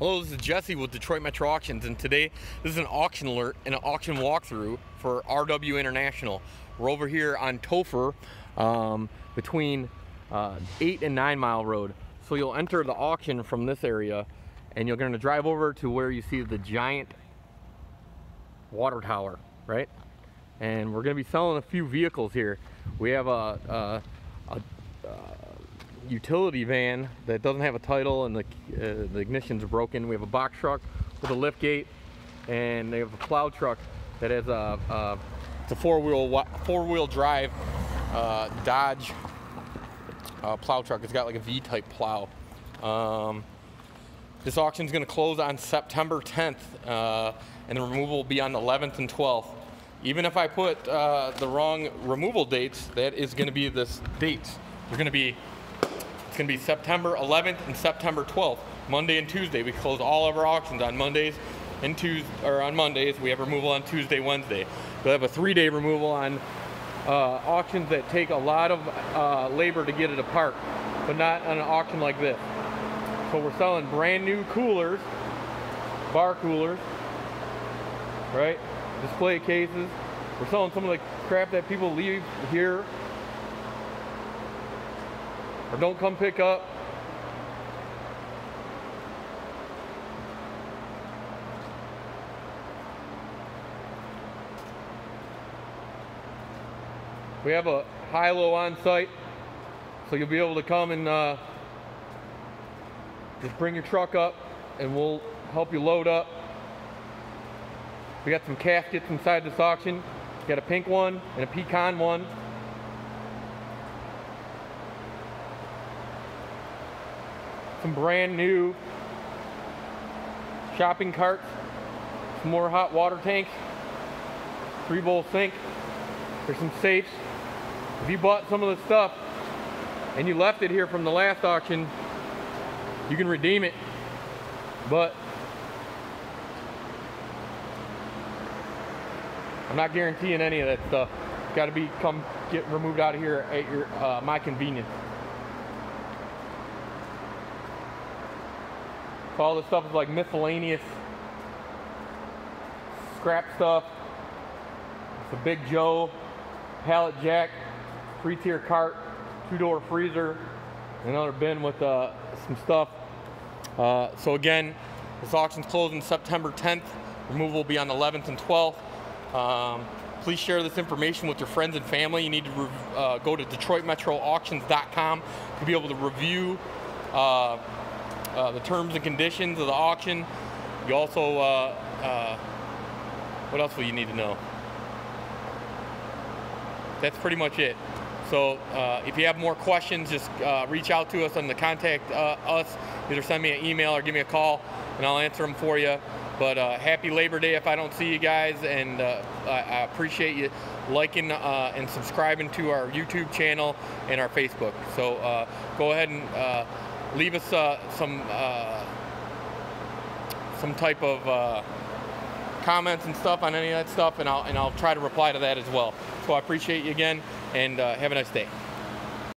Hello, this is Jesse with Detroit Metro Auctions, and today this is an auction alert and an auction walkthrough for RW International. We're over here on Topher um, between uh, 8 and 9 Mile Road. So you'll enter the auction from this area and you're going to drive over to where you see the giant water tower, right? And we're going to be selling a few vehicles here. We have a, a, a, a utility van that doesn't have a title and the, uh, the ignition's broken. We have a box truck with a lift gate and they have a plow truck that has a, a it's a four-wheel four-wheel drive uh, Dodge uh, plow truck. It's got like a V-type plow. Um, this auction is going to close on September 10th, uh, and the removal will be on the 11th and 12th. Even if I put uh, the wrong removal dates, that is going to be this date. They're going to be going to be September 11th and September 12th, Monday and Tuesday. We close all of our auctions on Mondays and Tuesday, or on Mondays. We have removal on Tuesday, Wednesday. We have a three-day removal on uh, auctions that take a lot of uh, labor to get it apart, but not on an auction like this. So we're selling brand new coolers, bar coolers, right? Display cases. We're selling some of the crap that people leave here or don't come pick up. We have a high-low on site, so you'll be able to come and uh, just bring your truck up and we'll help you load up. We got some caskets inside this auction. Got a pink one and a pecan one. Some brand new shopping carts, some more hot water tanks, three bowl sink, there's some safes. If you bought some of the stuff and you left it here from the last auction, you can redeem it, but I'm not guaranteeing any of that stuff. It's got to be come get removed out of here at your uh, my convenience. All this stuff is like miscellaneous scrap stuff. It's a Big Joe pallet jack, three-tier cart, two-door freezer, another bin with uh, some stuff. Uh, so again, this auction's closing September 10th. Removal will be on the 11th and 12th. Um, please share this information with your friends and family. You need to uh, go to DetroitMetroAuctions.com to be able to review uh, uh, the terms and conditions of the auction. You also, uh, uh, what else will you need to know? That's pretty much it. So uh, if you have more questions, just uh, reach out to us on the contact uh, us. Either send me an email or give me a call, and I'll answer them for you. But happy Labor Day if I don't see you guys, and I, I, appreciate you liking and subscribing to our YouTube channel and our Facebook. So go ahead and leave us uh, some uh, some type of uh, comments and stuff on any of that stuff, and I'll and I'll try to reply to that as well. So I appreciate you again, and uh, have a nice day.